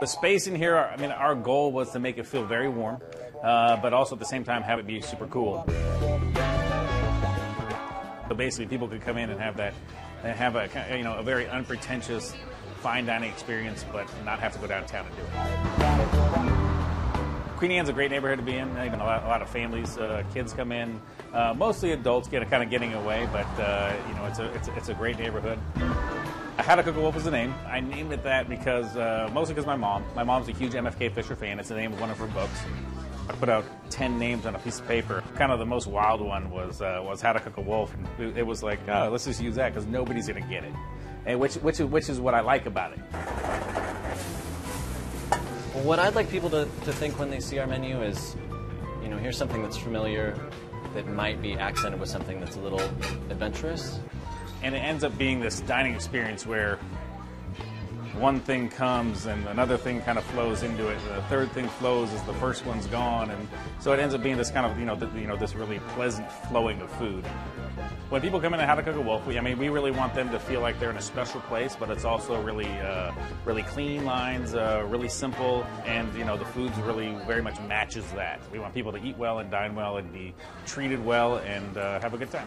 The space in here, I mean, our goal was to make it feel very warm, uh, but also at the same time have it be super cool. So basically, people could come in and have that, and have a you know a very unpretentious fine dining experience, but not have to go downtown and do it. Queen Anne's a great neighborhood to be in. Even a lot, a lot of families, uh, kids come in. Uh, mostly adults get kind of getting away, but uh, you know it's a, it's a it's a great neighborhood. How to Cook a Wolf is the name. I named it that because uh, mostly because my mom. My mom's a huge MFK Fisher fan. It's the name of one of her books. I put out ten names on a piece of paper. Kind of the most wild one was uh, was How to Cook a Wolf, and it was like, oh, let's just use that because nobody's gonna get it, and which which which is what I like about it. What I'd like people to, to think when they see our menu is, you know, here's something that's familiar that might be accented with something that's a little adventurous. And it ends up being this dining experience where one thing comes and another thing kind of flows into it. The third thing flows as the first one's gone, and so it ends up being this kind of you know th- you know this really pleasant flowing of food. When people come in and How to Cook a Wolf, we, I mean, we really want them to feel like they're in a special place, but it's also really, uh, really clean lines, uh, really simple, and you know the food's really very much matches that. We want people to eat well and dine well and be treated well and uh, have a good time.